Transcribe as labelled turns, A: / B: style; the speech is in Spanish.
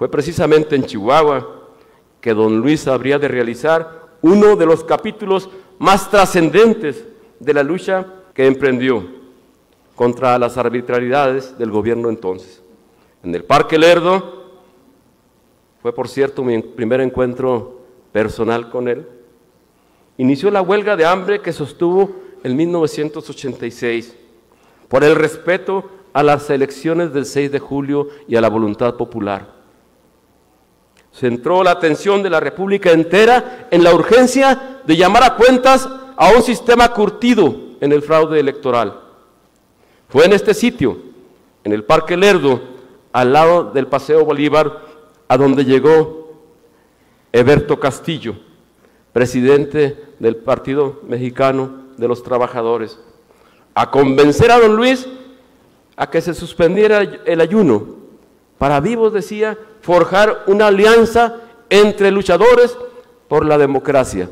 A: Fue precisamente en Chihuahua que don Luis habría de realizar uno de los capítulos más trascendentes de la lucha que emprendió contra las arbitrariedades del gobierno entonces. En el Parque Lerdo fue, por cierto, mi primer encuentro personal con él. Inició la huelga de hambre que sostuvo en 1986 por el respeto a las elecciones del 6 de julio y a la voluntad popular. Centró la atención de la República entera en la urgencia de llamar a cuentas a un sistema curtido en el fraude electoral. Fue en este sitio, en el Parque Lerdo, al lado del Paseo Bolívar, a donde llegó Eberto Castillo, presidente del Partido Mexicano de los Trabajadores, a convencer a don Luis a que se suspendiera el ayuno. Para vivos, decía, forjar una alianza entre luchadores por la democracia.